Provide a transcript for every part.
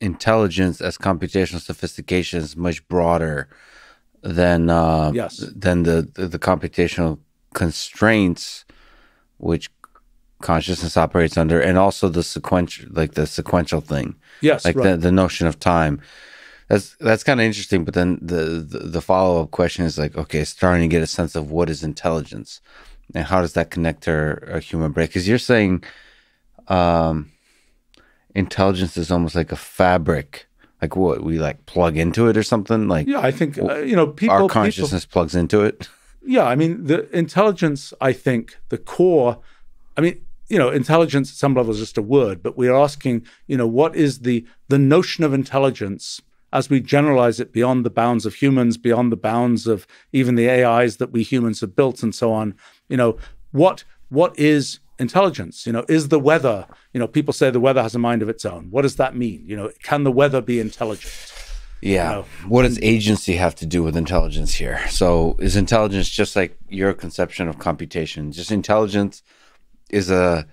intelligence as computational sophistication is much broader than uh, Yes. than the, the the computational constraints which consciousness operates under, and also the sequential like the sequential thing, Yes, like right. the the notion of time. That's that's kind of interesting. But then the the, the follow up question is like, okay, starting to get a sense of what is intelligence, and how does that connect to a human brain? Because you're saying, um, intelligence is almost like a fabric, like what we like plug into it or something. Like yeah, I think uh, you know people. our people consciousness plugs into it. yeah, I mean, the intelligence, I think, the core, I mean, you know, intelligence at some level is just a word, but we're asking, you know, what is the the notion of intelligence as we generalize it beyond the bounds of humans, beyond the bounds of even the AIs that we humans have built and so on. You know, what what is intelligence? You know, is the weather, you know, people say the weather has a mind of its own. What does that mean? You know, can the weather be intelligent? Yeah. know. What does agency have to do with intelligence here? So is intelligence just like your conception of computation? Just intelligence is a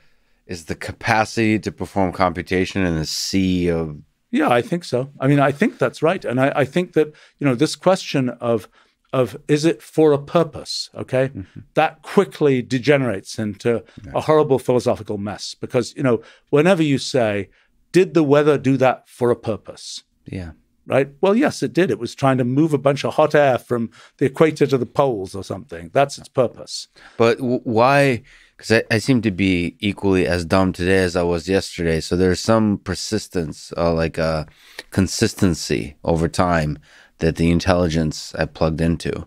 is the capacity to perform computation in a sea of Yeah, I think so. I mean, I think that's right, and I, I think that you know this question of of is it for a purpose? Okay, that quickly degenerates into a horrible philosophical mess because you know whenever you say, "Did the weather do that for a purpose?" yeah. Right? Well, yes, it did. It was trying to move a bunch of hot air from the equator to the poles or something. That's its purpose. But w- why? Because I, I seem to be equally as dumb today as I was yesterday. So there's some persistence, uh, like a consistency over time that the intelligence I plugged into.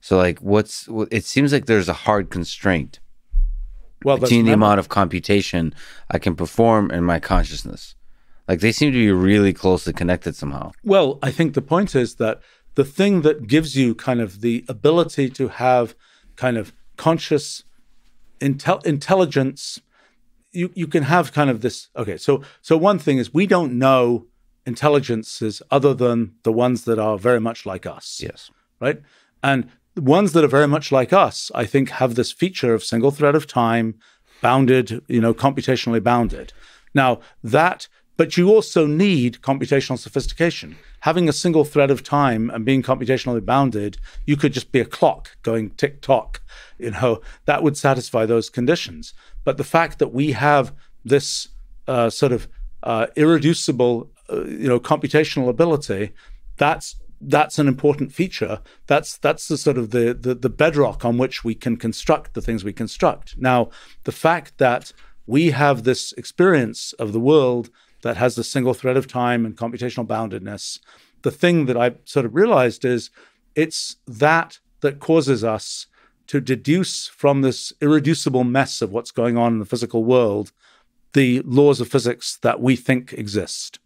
So like, what's? It seems like there's a hard constraint Well, between the amount of computation I can perform and my consciousness. Like they seem to be really closely connected somehow. Well, I think the point is that the thing that gives you kind of the ability to have kind of conscious intel- intelligence, you, you can have kind of this. Okay, so so one thing is we don't know intelligences other than the ones that are very much like us Yes. right? And the ones that are very much like us, I think, have this feature of single thread of time, bounded, you know, computationally bounded. Now that, but you also need computational sophistication. Having a single thread of time and being computationally bounded, you could just be a clock going tick tock. You know, that would satisfy those conditions. But the fact that we have this uh, sort of uh, irreducible, uh, you know, computational ability, that's that's an important feature. That's that's the sort of the, the the bedrock on which we can construct the things we construct. Now, the fact that we have this experience of the world that has the single thread of time and computational boundedness, the thing that I sort of realized is it's that that causes us to deduce from this irreducible mess of what's going on in the physical world the laws of physics that we think exist.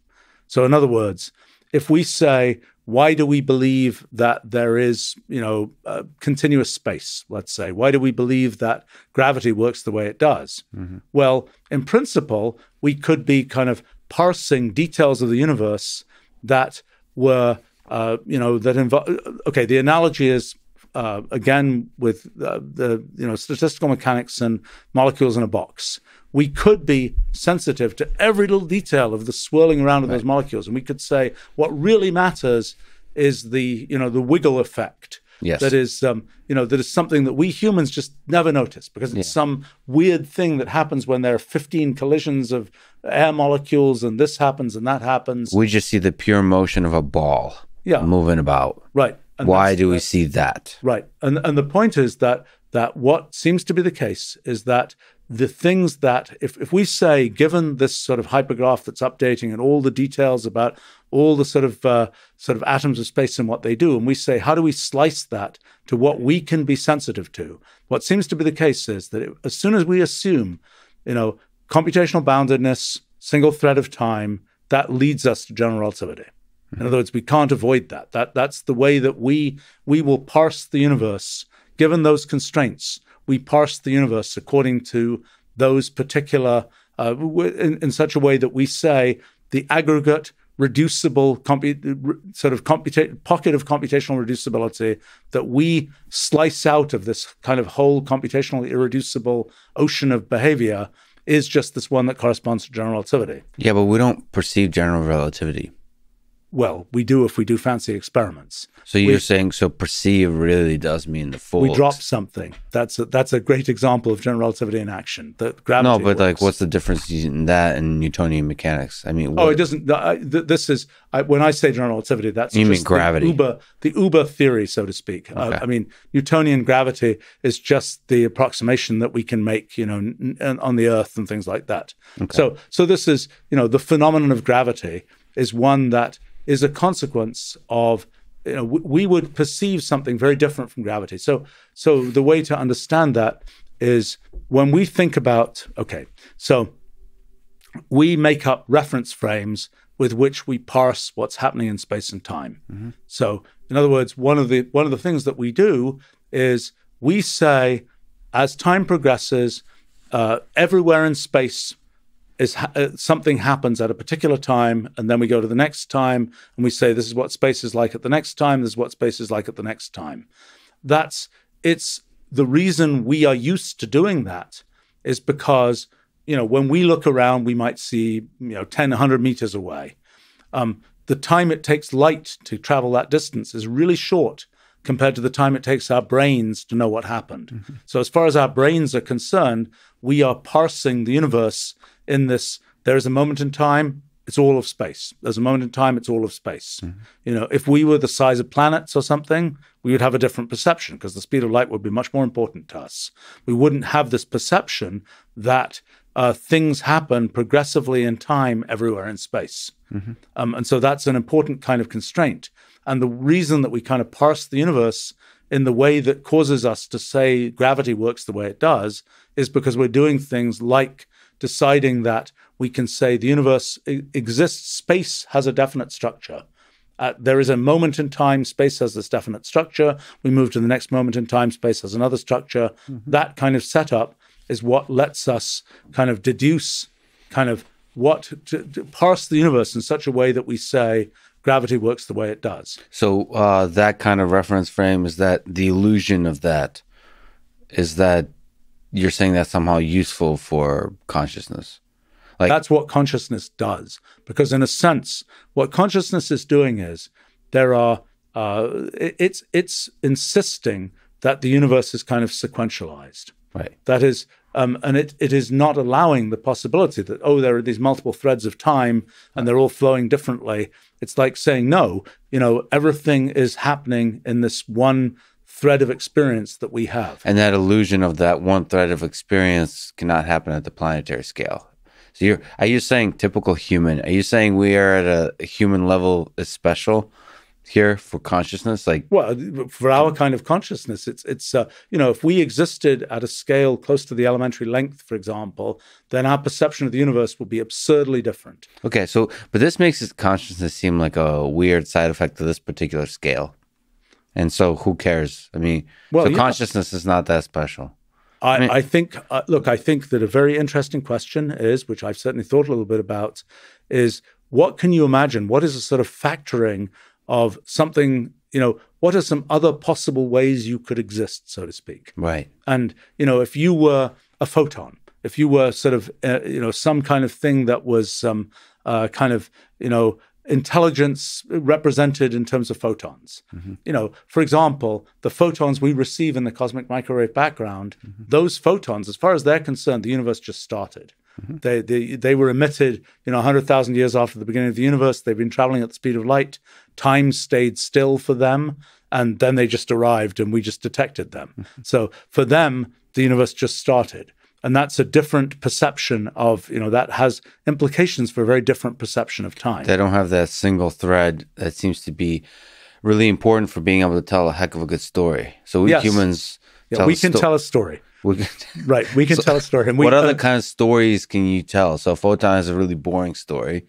So, in other words, if we say, why do we believe that there is, you know, uh, continuous space? Let's say, why do we believe that gravity works the way it does? Well, in principle, we could be kind of parsing details of the universe that were, uh, you know, that involve. Okay, the analogy is uh, again with uh, the you know statistical mechanics and molecules in a box. We could be sensitive to every little detail of the swirling around of those molecules, and we could say what really matters is the you know the wiggle effect. Yes. That is, um, you know, that is something that we humans just never notice because it's some weird thing that happens when there are 15 collisions of air molecules and this happens and that happens. We just see the pure motion of a ball Yeah. moving about. Right. And Why do we see that? Right. And and the point is that that what seems to be the case is that the things that if, if we say, given this sort of hypergraph that's updating and all the details about all the sort of uh, sort of atoms of space and what they do, and we say, how do we slice that to what we can be sensitive to? What seems to be the case is that it, as soon as we assume, you know, computational boundedness, single thread of time, that leads us to general relativity. In other words, we can't avoid that. That that's the way that we we will parse the universe. Given those constraints, we parse the universe according to those particular uh, in, in such a way that we say the aggregate reducible compu- sort of computa- pocket of computational reducibility that we slice out of this kind of whole computationally irreducible ocean of behavior is just this one that corresponds to general relativity. Yeah, but we don't perceive general relativity. Well, we do if we do fancy experiments. So you're saying so perceive really does mean the full. We drop something. That's a, that's a great example of general relativity in action. That gravity. No, but works. like, what's the difference in that and Newtonian mechanics? I mean, Oh, it doesn't. I, th- this is I, when I say general relativity. That's You mean gravity. The Uber, the Uber theory, so to speak. Uh, Okay. I mean, Newtonian gravity is just the approximation that we can make, you know, n- n- on the Earth and things like that. Okay. So, so this is, you know, the phenomenon of gravity is one that is a consequence of. You know, we would perceive something very different from gravity. So, so the way to understand that is when we think about okay, so we make up reference frames with which we parse what's happening in space and time. So, in other words, one of the one of the things that we do is we say, as time progresses, uh, everywhere in space is ha- uh, something happens at a particular time, and then we go to the next time, and we say this is what space is like at the next time. This is what space is like at the next time. That's it's the reason we are used to doing that is because you know when we look around we might see you know 10 100 meters away um, the time it takes light to travel that distance is really short compared to the time it takes our brains to know what happened so as far as our brains are concerned we are parsing the universe in this there is a moment in time it's all of space. There's a moment in time it's all of space. You know if we were the size of planets or something we would have a different perception because the speed of light would be much more important to us. We wouldn't have this perception that uh, things happen progressively in time everywhere in space. Um, and so that's an important kind of constraint. And the reason that we kind of parse the universe in the way that causes us to say gravity works the way it does is because we're doing things like deciding that we can say the universe exists, space has a definite structure. Uh, there is a moment in time, space has this definite structure. We move to the next moment in time, space has another structure. That kind of setup is what lets us kind of deduce kind of what to, to parse the universe in such a way that we say gravity works the way it does. So uh, that kind of reference frame is that the illusion of that is that you're saying that's somehow useful for consciousness. Like- That's what consciousness does. Because in a sense, what consciousness is doing is there are uh, it's it's insisting that the universe is kind of sequentialized. Right. That is, um, and it, it is not allowing the possibility that, oh, there are these multiple threads of time and they're all flowing differently. It's like saying, no, you know, everything is happening in this one thread of experience that we have. And that illusion of that one thread of experience cannot happen at the planetary scale. So you're are you saying typical human? Are you saying we are at a, a human level is special here for consciousness? Like Well, for our kind of consciousness, it's it's uh, you know if we existed at a scale close to the elementary length, for example, then our perception of the universe would be absurdly different. okay, so but this makes consciousness seem like a weird side effect of this particular scale. And so who cares? I mean, Well, so yeah. consciousness is not that special. I, I think, uh, look, I think that a very interesting question is, which I've certainly thought a little bit about, is what can you imagine? What is a sort of factoring of something, you know, what are some other possible ways you could exist, so to speak? Right. And you know, if you were a photon, if you were sort of uh, you know some kind of thing that was um, uh, kind of you know intelligence represented in terms of photons. Mm-hmm. You know, for example, the photons we receive in the cosmic microwave background, mm-hmm. those photons, as far as they're concerned, the universe just started. Mm-hmm. They, they they were emitted, you know, 100,000 years after the beginning of the universe. They've been traveling at the speed of light. Time stayed still for them, and then they just arrived, and we just detected them. so for them, the universe just started, and that's a different perception of, you know, that has implications for a very different perception of time. They don't have that single thread that seems to be really important for being able to tell a heck of a good story. So we Yes. humans Yeah, we can sto- tell a story, we can, right? We can tell a story, and we, what other uh, kind of stories can you tell? So photon is a really boring story.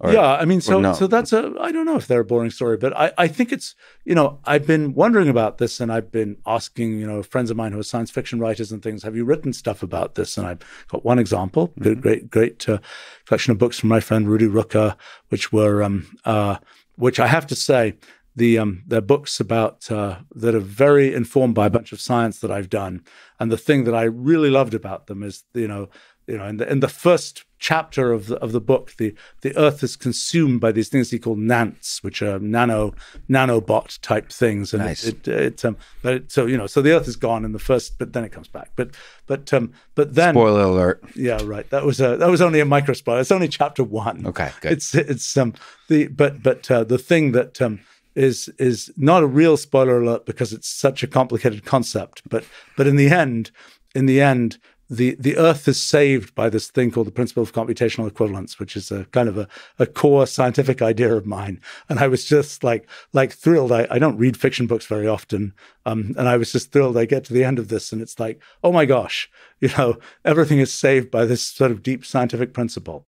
Or- yeah, I mean, so no? so that's a I don't know if they're a boring story, but I I think it's you know I've been wondering about this, and I've been asking you know friends of mine who are science fiction writers and things, have you written stuff about this? And I've got one example, good, great great uh, collection of books from my friend Rudy Rucker, which were um uh which I have to say the um they're books about uh, that are very informed by a bunch of science that I've done, and the thing that I really loved about them is you know you know, in the in the first chapter of the of the book, the the Earth is consumed by these things he called nants, which are nano nanobot type things, and Nice. it, it, it um, but it, so you know, so the Earth is gone in the first, but then it comes back. But but um, but then Spoiler alert. yeah, right. That was a that was only a micro spoiler. It's only chapter one. Okay, good. It's it's um the but but uh, the thing that um is is not a real spoiler alert because it's such a complicated concept. But but in the end, in the end, the the Earth is saved by this thing called the principle of computational equivalence, which is a kind of a, a core scientific idea of mine. And I was just like like thrilled. I, I don't read fiction books very often, um, and I was just thrilled. I get to the end of this, and it's like, oh my gosh, you know, everything is saved by this sort of deep scientific principle.